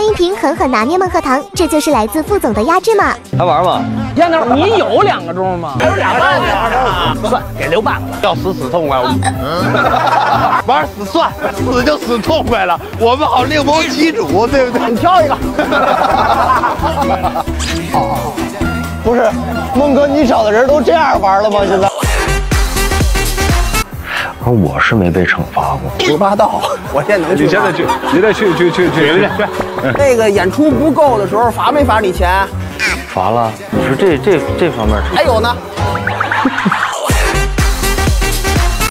张一平狠狠拿捏孟鹤堂，这就是来自副总的压制吗？还玩吗？烟头，你有两个钟吗？还有俩半呢，算给留半个，要死死痛快。玩死算，死就死痛快了，我们好另谋其主，对不对？你挑一个。不是，孟哥，你找的人都这样玩了吗？现在？我是没被惩罚过。胡说八道！我现在能去。你现在去，你得去去去去去去。那个演出不够的时候罚没罚你钱？罚了。你说这这这方面，还有呢。